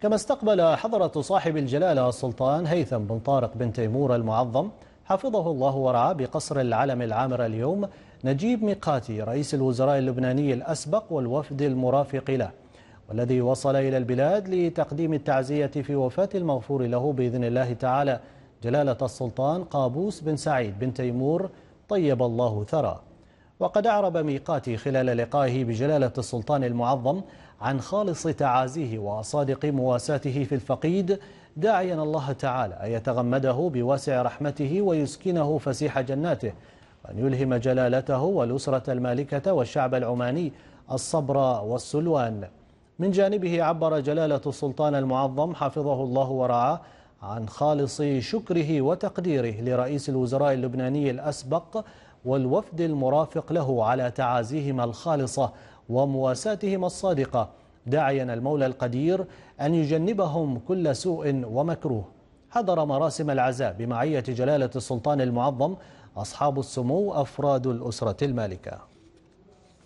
كما استقبل حضرة صاحب الجلالة السلطان هيثم بن طارق بن تيمور المعظم حفظه الله ورعاه بقصر العلم العامر اليوم نجيب ميقاتي رئيس الوزراء اللبناني الأسبق والوفد المرافق له والذي وصل إلى البلاد لتقديم التعزية في وفاة المغفور له بإذن الله تعالى جلالة السلطان قابوس بن سعيد بن تيمور طيب الله ثرى وقد أعرب ميقاتي خلال لقائه بجلالة السلطان المعظم عن خالص تعازيه وصادق مواساته في الفقيد داعيا الله تعالى أن يتغمده بواسع رحمته ويسكنه فسيح جناته وأن يلهم جلالته والأسرة المالكة والشعب العماني الصبر والسلوان. من جانبه عبر جلالة السلطان المعظم حفظه الله ورعاه عن خالص شكره وتقديره لرئيس الوزراء اللبناني الأسبق والوفد المرافق له على تعازيهما الخالصة ومواساتهم الصادقة. داعيا المولى القدير أن يجنبهم كل سوء ومكروه. حضر مراسم العزاء بمعية جلالة السلطان المعظم أصحاب السمو أفراد الأسرة المالكة.